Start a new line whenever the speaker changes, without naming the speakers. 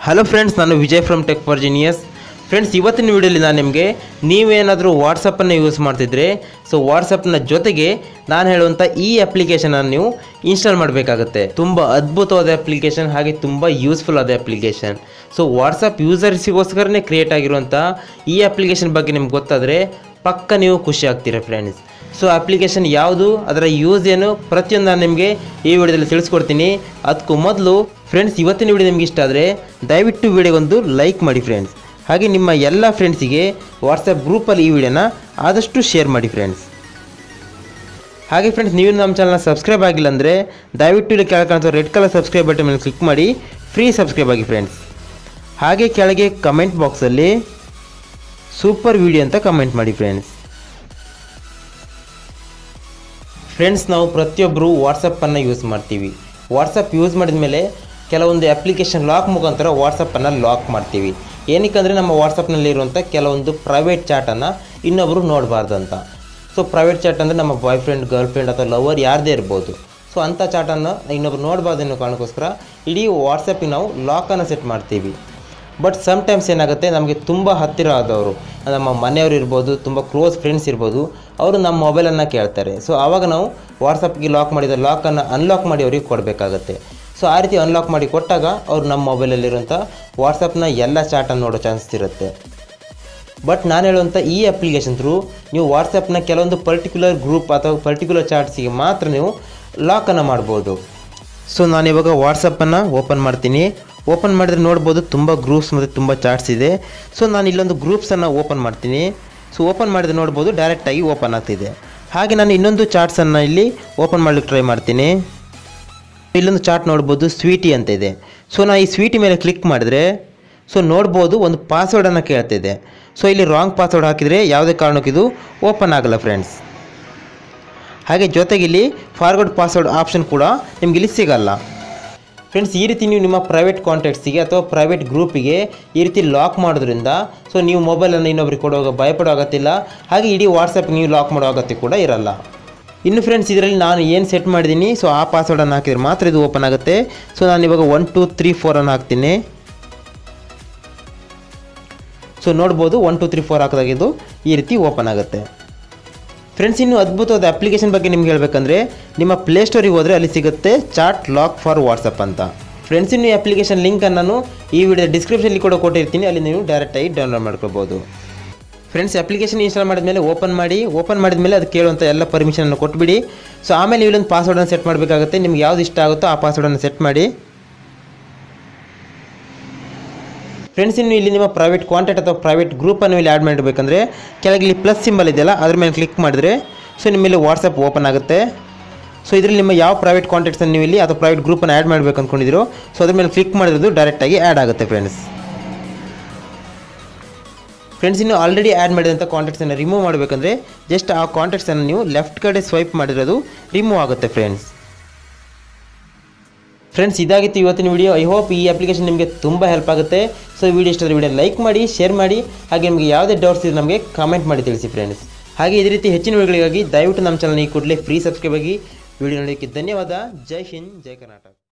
Hello friends ನಾನು Vijay from Tech for Genius friends ಇವತ್ತಿನ ವಿಡಿಯೋಲಿ ನಾನು ನಿಮಗೆ ನೀವೇನಾದರೂ ವಾಟ್ಸಪ್ಪನ್ನು ಯೂಸ್ ಮಾಡ್ತಿದ್ರೆ ಸೊ ವಾಟ್ಸಪ್ನ ಜೊತೆಗೆ ನಾನು ಹೇಳುವಂಥ ಈ ಅಪ್ಲಿಕೇಶನನ್ನು ನೀವು ಇನ್ಸ್ಟಾಲ್ ಮಾಡಬೇಕಾಗುತ್ತೆ. ತುಂಬ ಅದ್ಭುತವಾದ ಅಪ್ಲಿಕೇಶನ್ ಹಾಗೆ ತುಂಬ ಯೂಸ್ಫುಲ್ ಆದ ಅಪ್ಲಿಕೇಶನ್ ಸೊ ವಾಟ್ಸಪ್ ಯೂಸರ್ಸಿಗೋಸ್ಕರನೇ ಕ್ರಿಯೇಟ್ ಆಗಿರುವಂಥ ಈ ಅಪ್ಲಿಕೇಶನ್ ಬಗ್ಗೆ ನಿಮ್ಗೆ ಗೊತ್ತಾದರೆ ಪಕ್ಕ ನೀವು ಖುಷಿ ಆಗ್ತೀರಾ ಫ್ರೆಂಡ್ಸ್ ಸೊ ಅಪ್ಲಿಕೇಶನ್ ಯಾವುದು? ಅದರ ಯೂಸ್ ಏನು? ಪ್ರತಿಯೊಂದು ನಾನು ನಿಮಗೆ ಈ ವಿಡಿಯೋದಲ್ಲಿ ತಿಳಿಸ್ಕೊಡ್ತೀನಿ. ಅದಕ್ಕೂ ಮೊದಲು ಫ್ರೆಂಡ್ಸ್ ಇವತ್ತಿನ ವಿಡಿಯೋ ನಿಮಗೆ ಇಷ್ಟ ಆದರೆ ದಯವಿಟ್ಟು ವಿಡಿಯೋಗೊಂದು ಲೈಕ್ ಮಾಡಿ ಫ್ರೆಂಡ್ಸ್ ಹಾಗೆ ನಿಮ್ಮ ಎಲ್ಲ ಫ್ರೆಂಡ್ಸಿಗೆ ವಾಟ್ಸಪ್ ಗ್ರೂಪಲ್ಲಿ ಈ ವಿಡಿಯೋನ ಆದಷ್ಟು ಶೇರ್ ಮಾಡಿ ಫ್ರೆಂಡ್ಸ್ ಹಾಗೆ ಫ್ರೆಂಡ್ಸ್ ನೀವು ನಮ್ಮ ಚಾನಲ್ನ ಸಬ್ಸ್ಕ್ರೈಬ್ ಆಗಿಲ್ಲ ಅಂದರೆ ದಯವಿಟ್ಟು ಇಲ್ಲಿ ಕೆಳಗೆ ಕಾಣಿಸೋ ರೆಡ್ ಕಲರ್ ಸಬ್ಸ್ಕ್ರೈಬ್ ಬಟನ್ ಮೇಲೆ ಕ್ಲಿಕ್ ಮಾಡಿ ಫ್ರೀ ಸಬ್ಸ್ಕ್ರೈಬ್ ಆಗಿ ಫ್ರೆಂಡ್ಸ್ ಹಾಗೆ ಕೆಳಗೆ ಕಮೆಂಟ್ ಬಾಕ್ಸಲ್ಲಿ ಸೂಪರ್ ವಿಡಿಯೋ ಅಂತ ಕಮೆಂಟ್ ಮಾಡಿ ಫ್ರೆಂಡ್ಸ್ ಫ್ರೆಂಡ್ಸ್ ನಾವು ಪ್ರತಿಯೊಬ್ಬರು ವಾಟ್ಸಪ್ಪನ್ನು ಯೂಸ್ ಮಾಡ್ತೀವಿ. ವಾಟ್ಸಪ್ ಯೂಸ್ ಮಾಡಿದ ಮೇಲೆ ಕೆಲವೊಂದು ಅಪ್ಲಿಕೇಶನ್ ಲಾಕ್ ಮುಖಾಂತರ ವಾಟ್ಸಪ್ಪನ್ನು ಲಾಕ್ ಮಾಡ್ತೀವಿ. ಏನಕ್ಕಂದರೆ ನಮ್ಮ ವಾಟ್ಸಪ್ನಲ್ಲಿರುವಂಥ ಕೆಲವೊಂದು ಪ್ರೈವೇಟ್ ಚಾಟನ್ನು ಇನ್ನೊಬ್ಬರು ನೋಡಬಾರ್ದಂತ. ಸೊ ಪ್ರೈವೇಟ್ ಚಾಟ್ ಅಂದರೆ ನಮ್ಮ ಬಾಯ್ ಫ್ರೆಂಡ್ ಗರ್ಲ್ ಫ್ರೆಂಡ್ ಅಥವಾ ಲವರ್ ಯಾರದೇ ಇರ್ಬೋದು. ಸೊ ಅಂಥ ಚಾಟನ್ನು ಇನ್ನೊಬ್ರು ನೋಡಬಾರ್ದು ಅನ್ನೋ ಕಾರಣಕ್ಕೋಸ್ಕರ ಇಡೀ ವಾಟ್ಸಪ್ಪಿಗೆ ನಾವು ಲಾಕನ್ನು ಸೆಟ್ ಮಾಡ್ತೀವಿ. ಬಟ್ ಸಮ್ಟೈಮ್ಸ್ ಏನಾಗುತ್ತೆ, ನಮಗೆ ತುಂಬ ಹತ್ತಿರ ಆದವರು, ನಮ್ಮ ಮನೆಯವರು ಇರ್ಬೋದು, ತುಂಬ ಕ್ಲೋಸ್ ಫ್ರೆಂಡ್ಸ್ ಇರ್ಬೋದು, ಅವರು ನಮ್ಮ ಮೊಬೈಲನ್ನು ಕೇಳ್ತಾರೆ. ಸೊ ಆವಾಗ ನಾವು ವಾಟ್ಸಪ್ಗೆ ಲಾಕ್ ಮಾಡಿದ ಲಾಕನ್ನು ಅನ್ಲಾಕ್ ಮಾಡಿ ಅವ್ರಿಗೆ ಕೊಡಬೇಕಾಗತ್ತೆ. ಸೊ ಆ ರೀತಿ ಅನ್ಲಾಕ್ ಮಾಡಿ ಕೊಟ್ಟಾಗ ಅವರು ನಮ್ಮ ಮೊಬೈಲಲ್ಲಿರುವಂಥ ವಾಟ್ಸಪ್ನ ಎಲ್ಲ ಚಾಟನ್ನು ನೋಡೋ ಚಾನ್ಸ್ ಇರುತ್ತೆ. ಬಟ್ ನಾನು ಹೇಳುವಂಥ ಈ ಅಪ್ಲಿಕೇಶನ್ ಥ್ರೂ ನೀವು ವಾಟ್ಸಪ್ನ ಕೆಲವೊಂದು ಪರ್ಟಿಕ್ಯುಲರ್ ಗ್ರೂಪ್ ಅಥವಾ ಪರ್ಟಿಕ್ಯುಲರ್ ಚಾಟ್ಸಿಗೆ ಮಾತ್ರ ನೀವು ಲಾಕನ್ನು ಮಾಡ್ಬೋದು. ಸೊ ನಾನು ಇವಾಗ ವಾಟ್ಸಪ್ಪನ್ನು ಓಪನ್ ಮಾಡ್ತೀನಿ. ಓಪನ್ ಮಾಡಿದ್ರೆ ನೋಡ್ಬೋದು ತುಂಬ ಗ್ರೂಪ್ಸ್ ಮತ್ತು ತುಂಬ ಚಾರ್ಟ್ಸ್ ಇದೆ. ಸೊ ನಾನು ಇಲ್ಲೊಂದು ಗ್ರೂಪ್ಸನ್ನು ಓಪನ್ ಮಾಡ್ತೀನಿ. ಸೊ ಓಪನ್ ಮಾಡಿದ್ರೆ ನೋಡ್ಬೋದು ಡೈರೆಕ್ಟಾಗಿ ಓಪನ್ ಆಗ್ತಿದೆ. ಹಾಗೆ ನಾನು ಇನ್ನೊಂದು ಚಾರ್ಟ್ಸನ್ನು ಇಲ್ಲಿ ಓಪನ್ ಮಾಡಲಿಕ್ಕೆ ಟ್ರೈ ಮಾಡ್ತೀನಿ. ಇಲ್ಲೊಂದು ಚಾರ್ಟ್ ನೋಡ್ಬೋದು ಸ್ವೀಟಿ ಅಂತ ಇದೆ ಸೊ ನಾನು ಈ ಸ್ವೀಟಿ ಮೇಲೆ ಕ್ಲಿಕ್ ಮಾಡಿದ್ರೆ ಸೊ ನೋಡ್ಬೋದು ಒಂದು ಪಾಸ್ವರ್ಡನ್ನು ಕೇಳ್ತಿದೆ. ಸೊ ಇಲ್ಲಿ ರಾಂಗ್ ಪಾಸ್ವರ್ಡ್ ಹಾಕಿದರೆ ಯಾವುದೇ ಕಾರಣಕ್ಕಿದು ಓಪನ್ ಆಗಲ್ಲ ಫ್ರೆಂಡ್ಸ್ ಹಾಗೆ ಜೊತೆಗೆ ಇಲ್ಲಿ ಫಾರ್ವರ್ಡ್ ಪಾಸ್ವರ್ಡ್ ಆಪ್ಷನ್ ಕೂಡ ನಿಮಗಿಲ್ಲಿ ಸಿಗಲ್ಲ. ಫ್ರೆಂಡ್ಸ್ ಈ ರೀತಿ ನೀವು ನಿಮ್ಮ ಪ್ರೈವೇಟ್ ಕಾಂಟ್ಯಾಕ್ಟ್ಸಿಗೆ ಅಥವಾ ಪ್ರೈವೇಟ್ ಗ್ರೂಪಿಗೆ ಈ ರೀತಿ ಲಾಕ್ ಮಾಡೋದ್ರಿಂದ ಸೊ ನೀವು ಮೊಬೈಲನ್ನು ಇನ್ನೊಬ್ರಿಗೆ ಕೊಡುವಾಗ ಭಯಪಡೋ ಆಗತ್ತಿಲ್ಲ ಹಾಗೆ ಇಡೀ ವಾಟ್ಸಪ್ ನೀವು ಲಾಕ್ ಮಾಡೋ ಅಗತ್ಯ ಕೂಡ ಇರಲ್ಲ. ಇನ್ನು ಫ್ರೆಂಡ್ಸ್ ಇದರಲ್ಲಿ ನಾನು ಏನು ಸೆಟ್ ಮಾಡಿದ್ದೀನಿ ಸೊ ಆ ಪಾಸ್ವರ್ಡನ್ನು ಹಾಕಿದ್ರೆ ಮಾತ್ರ ಇದು ಓಪನ್ ಆಗುತ್ತೆ. ಸೊ ನಾನು ಇವಾಗ ಒನ್ ಟು ತ್ರೀ ಫೋರನ್ನು ಹಾಕ್ತೀನಿ. ಸೊ ನೋಡ್ಬೋದು ಒನ್ ಟು ತ್ರೀ ಫೋರ್ ಹಾಕಿದಾಗ ಇದು ಈ ರೀತಿ ಓಪನ್ ಆಗುತ್ತೆ. ಫ್ರೆಂಡ್ಸ್ ಇನ್ನು ಅದ್ಭುತವಾದ ಅಪ್ಲಿಕೇಶನ್ ಬಗ್ಗೆ ನಿಮ್ಗೆ ಹೇಳಬೇಕಂದ್ರೆ, ನಿಮ್ಮ ಪ್ಲೇಸ್ಟೋರಿಗೆ ಹೋದರೆ ಅಲ್ಲಿ ಸಿಗುತ್ತೆ ಚಾಟ್ ಲಾಕ್ ಫಾರ್ ವಾಟ್ಸಪ್ ಅಂತ. ಫ್ರೆಂಡ್ಸ್ ಇನ್ನು ಈ ಅಪ್ಲಿಕೇಶನ್ ಲಿಂಕನ್ನು ನಾನು ಈ ವಿಡಿಯೋ ಡಿಸ್ಕ್ರಿಪ್ಷನಲ್ಲಿ ಕೂಡ ಕೊಟ್ಟಿರ್ತೀನಿ. ಅಲ್ಲಿ ನೀವು ಡೈರೆಕ್ಟಾಗಿ ಡೌನ್ಲೋಡ್ ಮಾಡ್ಕೋಬೋದು ಫ್ರೆಂಡ್ಸ್ ಅಪ್ಲಿಕೇಶನ್ ಇನ್ಸ್ಟಾಲ್ ಮಾಡಿದ್ಮೇಲೆ ಓಪನ್ ಮಾಡಿ ಓಪನ್ ಮಾಡಿದ ಮೇಲೆ ಅದು ಕೇಳುವಂಥ ಎಲ್ಲ ಪರ್ಮಿಷನನ್ನು ಕೊಟ್ಬಿಡಿ. ಸೊ ಆಮೇಲೆ ಇಲ್ಲೊಂದು ಪಾಸ್ವರ್ಡನ್ನು ಸೆಟ್ ಮಾಡಬೇಕಾಗುತ್ತೆ. ನಿಮ್ಗೆ ಯಾವ್ದು ಇಷ್ಟ ಆಗುತ್ತೋ ಆ ಪಾಸ್ವರ್ಡನ್ನು ಸೆಟ್ ಮಾಡಿ. ಫ್ರೆಂಡ್ಸ್ ಇನ್ನು ಇಲ್ಲಿ ನಿಮ್ಮ ಪ್ರೈವೇಟ್ ಕಾಂಟ್ಯಾಕ್ಟ್ ಅಥವಾ ಪ್ರೈವೇಟ್ ಗ್ರೂಪನ್ನು ಇಲ್ಲಿ ಆ್ಯಡ್ ಮಾಡಬೇಕಂದ್ರೆ ಕೆಳಗೆ ಇಲ್ಲಿ ಪ್ಲಸ್ ಸಿಂಬಲ್ ಇದೆಯಲ್ಲ, ಅದ್ರ ಮೇಲೆ ಕ್ಲಿಕ್ ಮಾಡಿದ್ರೆ ಸೊ ನಿಮ್ಮಲ್ಲಿ ವಾಟ್ಸಪ್ ಓಪನ್ ಆಗುತ್ತೆ. ಸೊ ಇದರಲ್ಲಿ ನಿಮ್ಮ ಯಾವ ಪ್ರೈವೇಟ್ ಕಾಂಟ್ಯಾಕ್ಟ್ಸನ್ನು ನೀವು ಇಲ್ಲಿ ಅಥವಾ ಪ್ರೈವೇಟ್ ಗ್ರೂಪನ್ನು ಆ್ಯಡ್ ಮಾಡಬೇಕು ಅಂದ್ಕೊಂಡಿದ್ದೀರೋ ಸೊ ಅದ್ರ ಮೇಲೆ ಕ್ಲಿಕ್ ಮಾಡಿರೋದು ಡೈರೆಕ್ಟಾಗಿ ಆ್ಯಡ್ ಆಗುತ್ತೆ ಫ್ರೆಂಡ್ಸ್ ಫ್ರೆಂಡ್ಸ್ ಇನ್ನು ಆಲ್ರೆಡಿ ಆ್ಯಡ್ ಮಾಡಿದಂಥ ಕಾಂಟ್ಯಾಕ್ಟ್ಸನ್ನು ರಿಮೂವ್ ಮಾಡಬೇಕಂದ್ರೆ ಜಸ್ಟ್ ಆ ಕಾಂಟ್ಯಾಕ್ಟ್ಸನ್ನು ನೀವು ಲೆಫ್ಟ್ ಕಡೆ ಸ್ವೈಪ್ ಮಾಡಿರೋದು ರಿಮೂವ್ ಆಗುತ್ತೆ ಫ್ರೆಂಡ್ಸ್ ಫ್ರೆಂಡ್ಸ್ ಇದಾಗಿತ್ತು ಇವತ್ತಿನ ವಿಡಿಯೋ ಐ ಹೋಪ್ ಈ ಅಪ್ಲಿಕೇಶನ್ ನಿಮಗೆ ತುಂಬ ಹೆಲ್ಪ್ ಆಗುತ್ತೆ. ಸೊ ವಿಡಿಯೋ ಇಷ್ಟದ ವಿಡಿಯೋ ಲೈಕ್ ಮಾಡಿ ಶೇರ್ ಮಾಡಿ. ಹಾಗೆ ನಿಮಗೆ ಯಾವುದೇ ಡೌಟ್ಸ್ ಇದ್ರೆ ನಮಗೆ ಕಾಮೆಂಟ್ ಮಾಡಿ ತಿಳಿಸಿ ಫ್ರೆಂಡ್ಸ್ ಹಾಗೆ ಇದೇ ರೀತಿ ಹೆಚ್ಚಿನ ವಿಡಿಯೋಗಳಿಗಾಗಿ ದಯವಿಟ್ಟು ನಮ್ಮ ಚಾನಲ್ ಈ ಕೂಡಲೇ ಫ್ರೀ ಸಬ್ಸ್ಕ್ರೈಬ್ ಆಗಿ. ವಿಡಿಯೋ ನೋಡೋಕ್ಕೆ ಧನ್ಯವಾದ. ಜೈ ಹಿಂದ್, ಜೈ ಕರ್ನಾಟಕ.